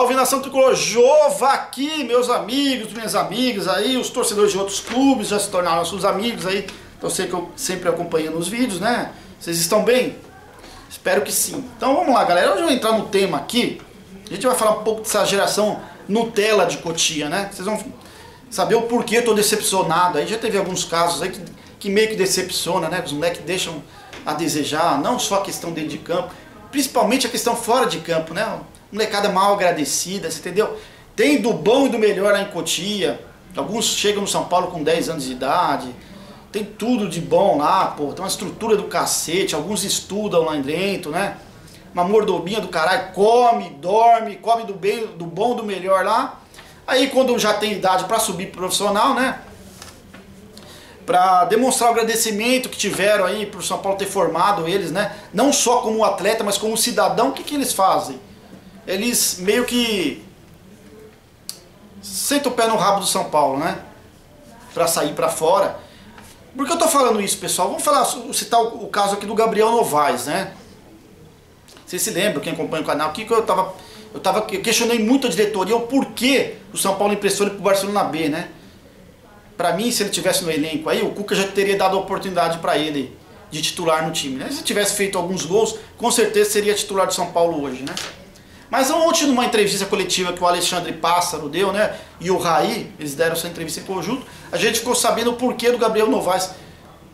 Alvinação Tricolor Jova aqui, meus amigos, minhas amigas aí, os torcedores de outros clubes já se tornaram nossos amigos aí. Eu sei que eu sempre acompanho nos vídeos, né? Vocês estão bem? Espero que sim. Então vamos lá, galera. Hoje eu vou entrar no tema aqui. A gente vai falar um pouco dessa geração Nutella de Cotia, né? Vocês vão saber o porquê eu tô decepcionado. Aí já teve alguns casos aí que, que meio que decepciona, né? Os moleques deixam a desejar, não só a questão dentro de campo, principalmente a questão fora de campo, né? Molecada mal agradecida, você entendeu? Tem do bom e do melhor lá em Cotia. Alguns chegam no São Paulo com 10 anos de idade. Tem tudo de bom lá, pô. Tem uma estrutura do cacete. Alguns estudam lá dentro, né? Uma mordomia do caralho. Come, dorme, come do, bem, do bom, do melhor lá. Aí quando já tem idade para subir pro profissional, né? Para demonstrar o agradecimento que tiveram aí pro São Paulo ter formado eles, né? Não só como atleta, mas como cidadão, o que, que eles fazem? Eles meio que sentam o pé no rabo do São Paulo, né? Para sair para fora. Por que eu tô falando isso, pessoal? Vamos falar, citar o, caso aqui do Gabriel Novaes, né? Vocês se lembram, quem acompanha o canal, que eu tava eu tava eu questionei muito a diretoria o porquê o São Paulo emprestou ele pro Barcelona B, né? Para mim, se ele tivesse no elenco aí, o Cuca já teria dado a oportunidade para ele de titular no time, né? Se tivesse feito alguns gols, com certeza seria titular de São Paulo hoje, né? Mas ontem, numa entrevista coletiva que o Alexandre Pássaro deu, né? E o Raí, eles deram essa entrevista em conjunto, a gente ficou sabendo o porquê do Gabriel Novaes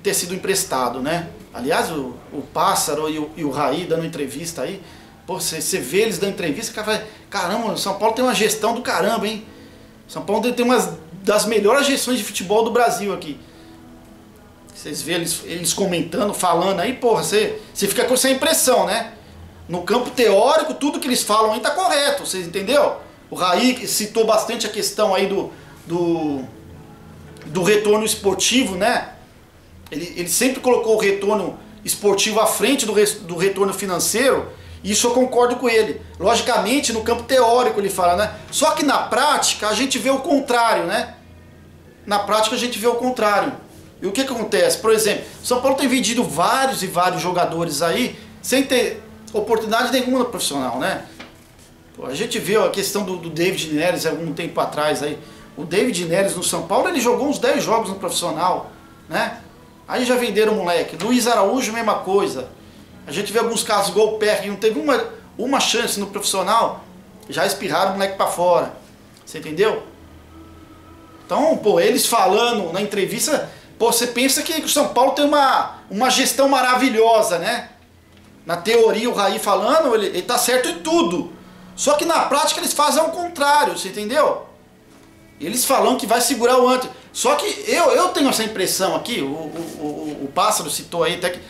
ter sido emprestado, né? Aliás, o, o Pássaro e o, e o Raí dando entrevista aí, pô, você vê eles dando entrevista, cara fala, caramba, São Paulo tem uma gestão do caramba, hein? São Paulo tem umas das melhores gestões de futebol do Brasil aqui. Vocês vê eles, eles comentando, falando aí, porra, você fica com essa impressão, né? No campo teórico, tudo que eles falam aí está correto, vocês entendeu? O Raí citou bastante a questão aí do, do, do retorno esportivo, né? Ele, ele sempre colocou o retorno esportivo à frente do, do retorno financeiro, e isso eu concordo com ele. Logicamente, no campo teórico ele fala, né? Só que na prática a gente vê o contrário, né? Na prática a gente vê o contrário. E o que, que acontece? Por exemplo, São Paulo tem vendido vários e vários jogadores aí sem ter oportunidade nenhuma no profissional, né? Pô, a gente viu a questão do, do David Neres algum tempo atrás aí. O David Neres no São Paulo, ele jogou uns 10 jogos no profissional, né? Aí já venderam o moleque. Luiz Araújo, mesma coisa. A gente vê alguns casos, gol pé, que não teve uma, uma chance no profissional, já espirraram o moleque para fora. Você entendeu? Então, pô, eles falando na entrevista, pô, você pensa que o São Paulo tem uma, uma gestão maravilhosa, né? Na teoria, o Raí falando, ele, ele tá certo em tudo. Só que na prática eles fazem ao contrário, você entendeu? Eles falam que vai segurar o Antony. Só que eu, eu tenho essa impressão aqui, o, o, o, o Pássaro citou aí, até que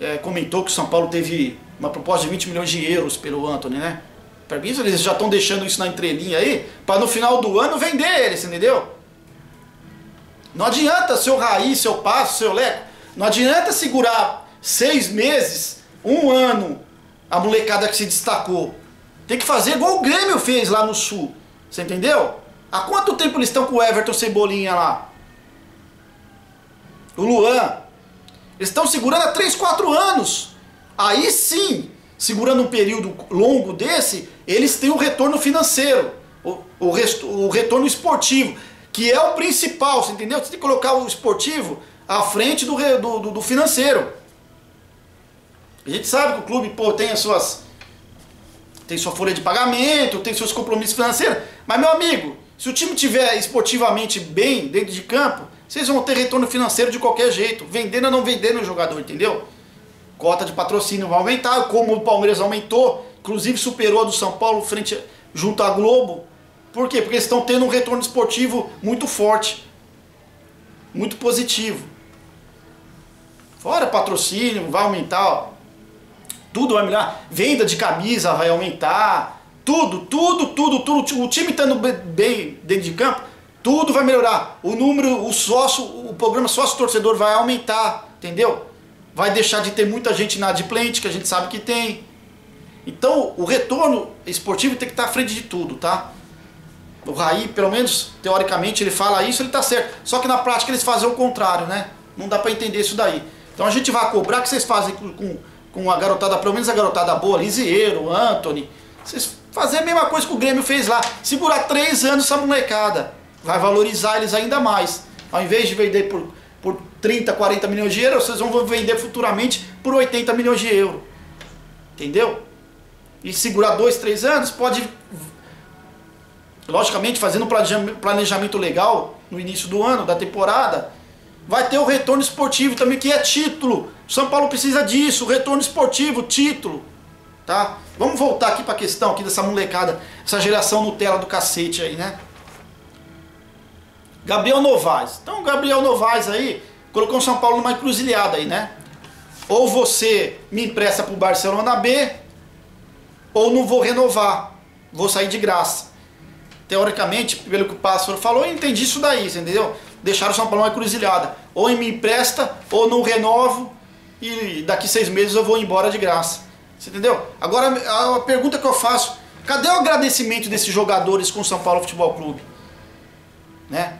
é, comentou que o São Paulo teve uma proposta de 20 milhões de euros pelo Anthony, né? Para mim, eles já estão deixando isso na entrelinha aí, para no final do ano vender eles, entendeu? Não adianta seu Raí, seu Passo, seu Leco, não adianta segurar seis meses um ano a molecada que se destacou. Tem que fazer igual o Grêmio fez lá no Sul. Você entendeu? Há quanto tempo eles estão com o Everton Cebolinha lá? O Luan. Eles estão segurando há 3, 4 anos. Aí sim, segurando um período longo desse, eles têm o retorno financeiro, o, o, resto, o retorno esportivo, que é o principal, você entendeu? Você tem que colocar o esportivo à frente do, do, do financeiro. A gente sabe que o clube pô, tem as suas. tem sua folha de pagamento, tem seus compromissos financeiros. Mas, meu amigo, se o time tiver esportivamente bem dentro de campo, vocês vão ter retorno financeiro de qualquer jeito. Vendendo ou não vendendo o jogador, entendeu? Cota de patrocínio vai aumentar, como o Palmeiras aumentou, inclusive superou a do São Paulo frente junto à Globo. Por quê? Porque eles estão tendo um retorno esportivo muito forte, muito positivo. Fora patrocínio, vai aumentar. Ó tudo vai melhorar. Venda de camisa vai aumentar. Tudo, tudo, tudo, tudo. O time estando bem dentro de campo, tudo vai melhorar. O número, o sócio, o programa sócio-torcedor vai aumentar, entendeu? Vai deixar de ter muita gente na adplente, que a gente sabe que tem. Então, o retorno esportivo tem que estar à frente de tudo, tá? O Raí, pelo menos teoricamente, ele fala isso, ele está certo. Só que na prática eles fazem o contrário, né? Não dá para entender isso daí. Então a gente vai cobrar que vocês fazem com, com a garotada, pelo menos a garotada boa, Lisieiro, Anthony. Vocês Fazer a mesma coisa que o Grêmio fez lá. Segurar três anos essa molecada. Vai valorizar eles ainda mais. Ao invés de vender por, por 30, 40 milhões de euros, vocês vão vender futuramente por 80 milhões de euros. Entendeu? E segurar dois, três anos, pode, logicamente, fazendo um planejamento legal no início do ano, da temporada, vai ter o retorno esportivo também, que é título. São Paulo precisa disso, retorno esportivo, título. Tá? Vamos voltar aqui para a questão aqui dessa molecada, essa geração Nutella do cacete aí, né? Gabriel Novaes. Então, Gabriel Novaes aí colocou o São Paulo numa encruzilhada aí, né? Ou você me empresta para o Barcelona B, ou não vou renovar, vou sair de graça. Teoricamente, pelo que o pastor falou, eu entendi isso daí, entendeu? Deixaram o São Paulo numa encruzilhada. Ou me empresta, ou não renovo, e daqui seis meses eu vou embora de graça. Você entendeu? Agora, a pergunta que eu faço, cadê o agradecimento desses jogadores com o São Paulo Futebol Clube? Né?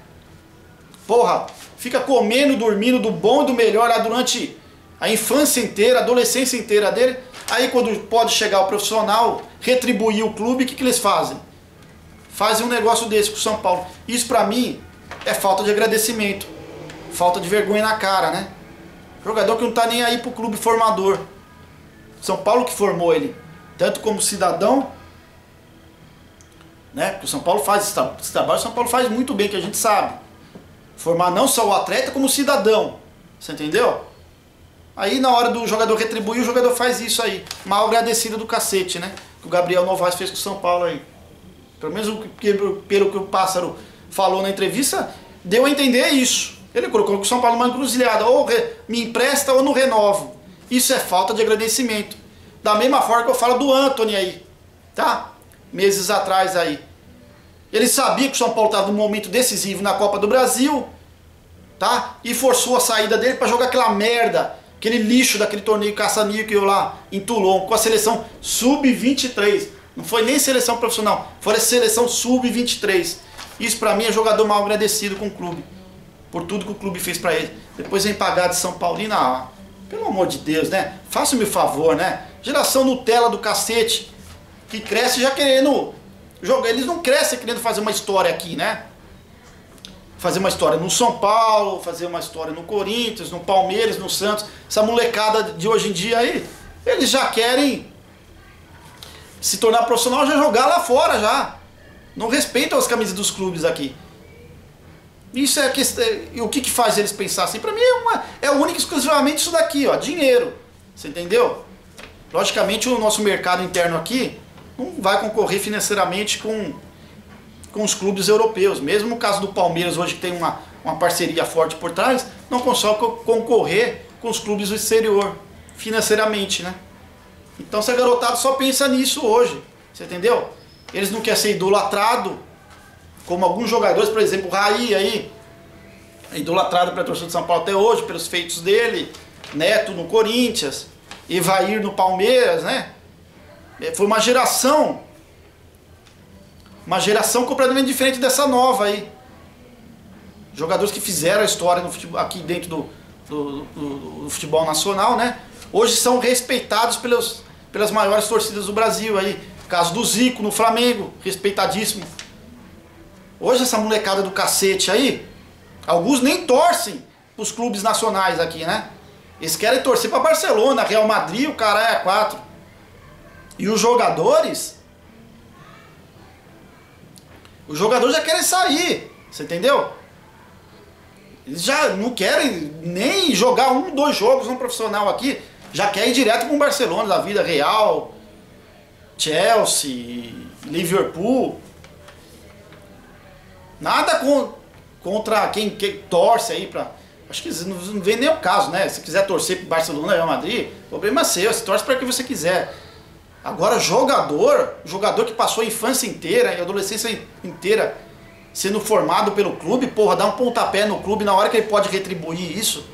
Porra, fica comendo, dormindo do bom e do melhor durante a infância inteira, a adolescência inteira dele. Aí quando pode chegar o profissional, retribuir o clube, o que, que eles fazem? Fazem um negócio desse com o São Paulo. Isso pra mim é falta de agradecimento. Falta de vergonha na cara, né? Jogador que não tá nem aí pro clube formador. São Paulo que formou ele. Tanto como cidadão, né? Porque o São Paulo faz esse trabalho, o São Paulo faz muito bem, que a gente sabe. Formar não só o atleta, como o cidadão. Você entendeu? Aí na hora do jogador retribuir, o jogador faz isso aí. Mal agradecido do cacete, né? Que o Gabriel Novaes fez com o São Paulo aí. Pelo menos pelo que o Pássaro falou na entrevista, deu a entender isso. Ele colocou que o São Paulo uma encruzilhada, ou me empresta ou não renovo. Isso é falta de agradecimento. Da mesma forma que eu falo do Anthony aí, tá? Meses atrás aí. Ele sabia que o São Paulo estava num momento decisivo na Copa do Brasil, tá? E forçou a saída dele para jogar aquela merda, aquele lixo daquele torneio caça-níquel lá em Toulon, com a seleção sub-23. Não foi nem seleção profissional, foi a seleção sub-23. Isso para mim é jogador mal agradecido com o clube, por tudo que o clube fez para ele. Depois vem pagar de São Paulino, ah, pelo amor de Deus, né? Faça-me o favor, né? Geração Nutella do cacete, que cresce já querendo jogar. Eles não crescem querendo fazer uma história aqui, né? Fazer uma história no São Paulo, fazer uma história no Corinthians, no Palmeiras, no Santos. Essa molecada de hoje em dia aí, eles já querem se tornar profissional, já jogar lá fora já. Não respeitam as camisas dos clubes aqui. Isso é a questão. O que, que faz eles pensar assim? Pra mim é, uma, é único exclusivamente isso daqui, ó, dinheiro. Você entendeu? Logicamente o nosso mercado interno aqui não vai concorrer financeiramente com, com os clubes europeus. Mesmo no caso do Palmeiras, hoje que tem uma, uma parceria forte por trás, não consegue concorrer com os clubes do exterior, financeiramente, né? Então essa garotada só pensa nisso hoje, você entendeu? Eles não querem ser idolatrado, como alguns jogadores, por exemplo, o Raí aí, idolatrado pela torcida de São Paulo até hoje, pelos feitos dele, Neto no Corinthians, Evair no Palmeiras, né? É, foi uma geração, uma geração completamente diferente dessa nova aí. Jogadores que fizeram a história no futebol, aqui dentro do, do, do, do, futebol nacional, né? Hoje são respeitados pelos, pelas maiores torcidas do Brasil aí. Caso do Zico no Flamengo, respeitadíssimo. Hoje essa molecada do cacete aí, alguns nem torcem os clubes nacionais aqui, né? Eles querem torcer para Barcelona, Real Madrid, o caralho é quatro. E os jogadores. Os jogadores já querem sair. Você entendeu? Eles já não querem nem jogar um, dois jogos no profissional aqui. Já querem ir direto com o Barcelona da vida real. Chelsea, Liverpool. Nada com, contra quem, quem torce aí pra. Acho que não, não vem nem o caso, né? Se quiser torcer pro Barcelona Real Madrid, problema é seu. Você torce para que você quiser. Agora, jogador, jogador que passou a infância inteira e adolescência inteira sendo formado pelo clube, porra, dar um pontapé no clube na hora que ele pode retribuir isso,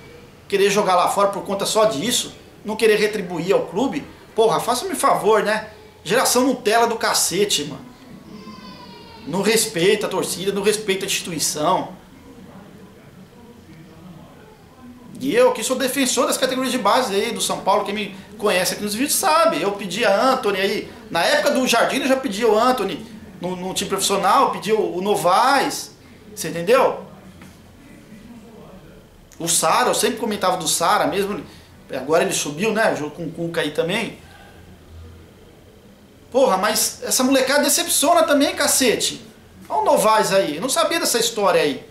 querer jogar lá fora por conta só disso, não querer retribuir ao clube, porra, faça-me favor, né? Geração Nutella do cacete, mano. Não respeita a torcida, não respeita a instituição. E eu que sou defensor das categorias de base aí do São Paulo, quem me conhece aqui nos vídeos sabe. Eu pedi a Anthony aí, na época do Jardim eu já pedi o Anthony no, no time profissional, pedi o, o Novaes, você entendeu? O Sara, eu sempre comentava do Sara mesmo, agora ele subiu, né, jogou com o Cuca aí também. Porra, mas essa molecada decepciona também, cacete. Olha o Novaes aí, eu não sabia dessa história aí.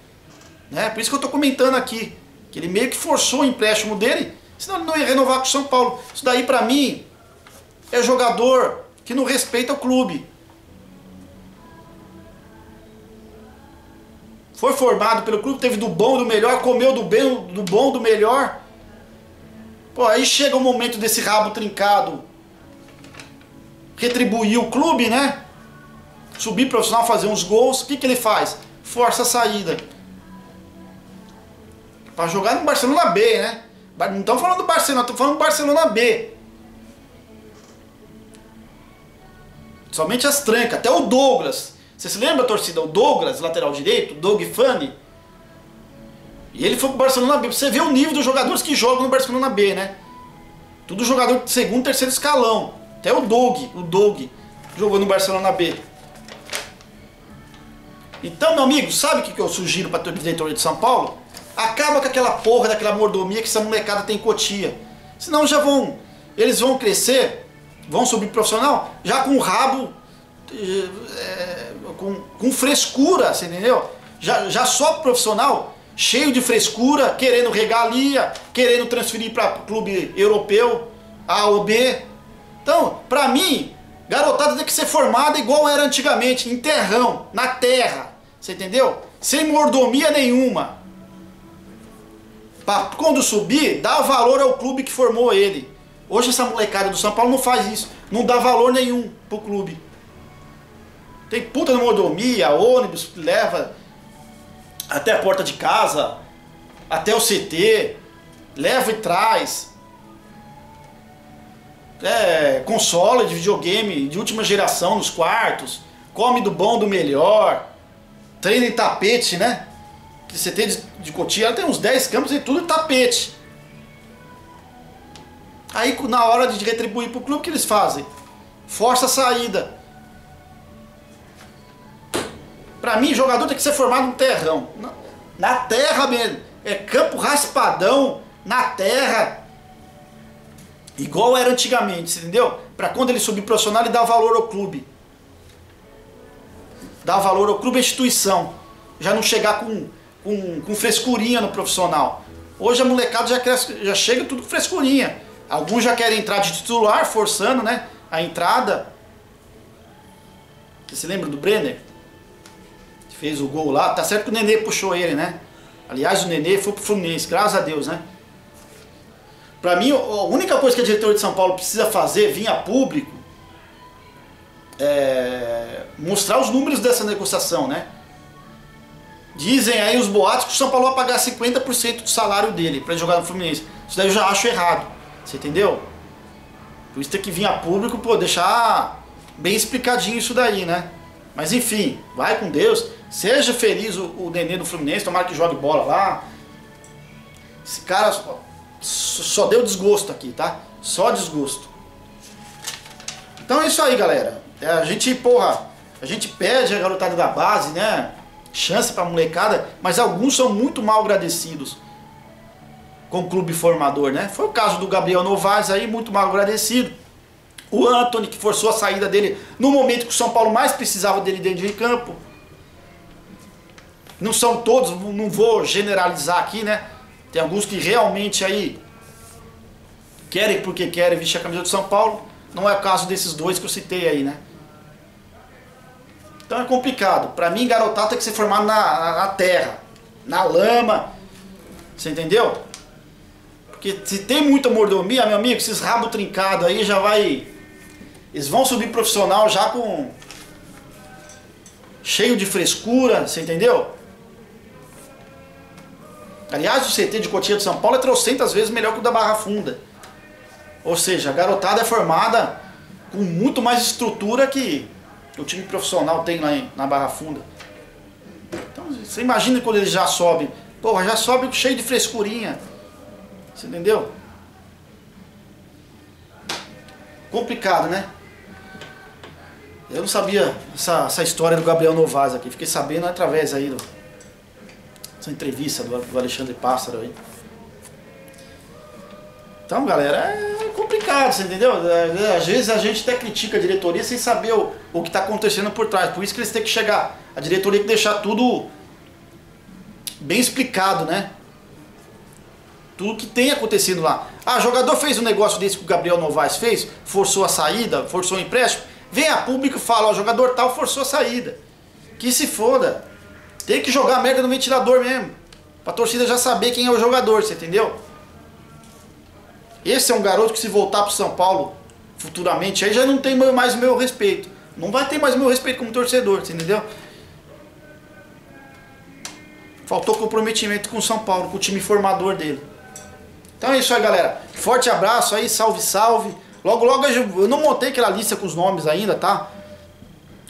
Né? Por isso que eu tô comentando aqui. Que ele meio que forçou o empréstimo dele, senão ele não ia renovar com o São Paulo. Isso daí pra mim é jogador que não respeita o clube. Foi formado pelo clube, teve do bom, do melhor, comeu do bem, do bom, do melhor. Pô, aí chega o momento desse rabo trincado retribuir o clube, né? Subir profissional, fazer uns gols. O que, que ele faz? Força a saída. Para jogar no Barcelona B, né? Não estamos falando do Barcelona, estamos falando do Barcelona B. Somente as trancas, até o Douglas. Você se lembra, torcida? O Douglas, lateral direito, Doug Funny. E ele foi pro Barcelona B. Você vê o nível dos jogadores que jogam no Barcelona B, né? Tudo jogador de segundo, terceiro escalão. Até o Doug, o Doug, jogou no Barcelona B. Então, meu amigo, sabe o que eu sugiro para a diretoria de São Paulo? Acaba com aquela porra daquela mordomia que essa molecada tem cotia. Senão já vão. Eles vão crescer, vão subir profissional, já com o rabo. É, com, com frescura, você entendeu? Já, já só profissional, cheio de frescura, querendo regalia, querendo transferir para clube europeu, A ou B. Então, para mim, garotada tem que ser formada igual era antigamente, em terrão, na terra. Você entendeu? Sem mordomia nenhuma. Pra quando subir, dá valor ao clube que formou ele. Hoje essa molecada do São Paulo não faz isso. Não dá valor nenhum pro clube. Tem puta de mordomia, ônibus leva até a porta de casa, até o CT, leva e traz. É, console de videogame de última geração nos quartos, come do bom do melhor, treina em tapete, né? que você tem de, de Cotia, ela tem uns 10 campos e tudo tapete. Aí na hora de retribuir para o clube, o que eles fazem? Força a saída. Para mim, jogador tem que ser formado no terrão. Na terra mesmo. É campo raspadão, na terra. Igual era antigamente, entendeu? Para quando ele subir profissional, ele dá valor ao clube. Dá valor ao clube e instituição. Já não chegar com com, com frescurinha no profissional. Hoje a molecada já, cresce, já chega tudo com frescurinha. Alguns já querem entrar de titular, forçando né, a entrada. Você se lembra do Brenner? Que fez o gol lá. Tá certo que o Nenê puxou ele, né? Aliás, o Nenê foi pro Fluminense, graças a Deus, né? Pra mim, a única coisa que a diretoria de São Paulo precisa fazer, vir a público, é mostrar os números dessa negociação, né? Dizem aí os boatos que o São Paulo vai pagar 50% do salário dele para jogar no Fluminense. Isso daí eu já acho errado. Você entendeu? Por isso tem que vir a público, pô, deixar bem explicadinho isso daí, né? Mas enfim, vai com Deus. Seja feliz o, o Nenê do Fluminense, tomara que jogue bola lá. Esse cara só, deu desgosto aqui, tá? Só desgosto. Então é isso aí, galera. É, a gente, porra, a gente pede a garotada da base, né? chance para molecada, mas alguns são muito mal agradecidos com o clube formador, né? Foi o caso do Gabriel Novaes aí, muito mal agradecido. O Anthony, que forçou a saída dele no momento que o São Paulo mais precisava dele dentro de campo. Não são todos, não vou generalizar aqui, né? Tem alguns que realmente aí querem porque querem vestir a camisa do São Paulo. Não é o caso desses dois que eu citei aí, né? Então é complicado. Para mim, garotada tem que ser formado na, na, terra, na lama. Você entendeu? Porque se tem muita mordomia, meu amigo, esses rabos trincados aí já vai. Eles vão subir profissional já com. cheio de frescura, você entendeu? Aliás, o CT de Cotia de São Paulo é trocentas vezes melhor que o da Barra Funda. Ou seja, a garotada é formada com muito mais estrutura que o time profissional tem lá em, na Barra Funda. Então você imagina quando eles já sobem. Porra, já sobe cheio de frescurinha. Você entendeu? Complicado, né? Eu não sabia essa, essa história do Gabriel Novaes aqui. Fiquei sabendo através aí do, dessa entrevista do, Alexandre Pássaro aí. Então, galera, é complicado, você entendeu? É, às vezes a gente até critica a diretoria sem saber o, o que está acontecendo por trás. Por isso que eles têm que chegar. A diretoria tem que deixar tudo bem explicado, né? Tudo que tem acontecido lá. Ah, jogador fez um negócio desse que o Gabriel Novaes fez, forçou a saída, forçou o empréstimo. Vem a público e fala, ó, jogador tal forçou a saída. Que se foda. Tem que jogar merda no ventilador mesmo. Pra torcida já saber quem é o jogador, você entendeu? Esse é um garoto que se voltar pro São Paulo futuramente, aí já não tem mais o meu respeito. Não vai ter mais o meu respeito como torcedor, você entendeu? Faltou comprometimento com o São Paulo, com o time formador dele. Então é isso aí, galera. Forte abraço aí, salve, salve. Logo, logo eu não montei aquela lista com os nomes ainda, tá?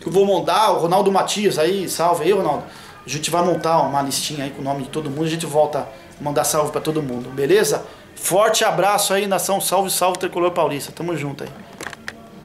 Eu vou montar, o Ronaldo Matias aí, salve aí, Ronaldo. A gente vai montar uma listinha aí com o nome de todo mundo, a gente volta a mandar salve para todo mundo, beleza? Forte abraço aí, nação. Salve, salve, Tricolor Paulista. Tamo junto aí.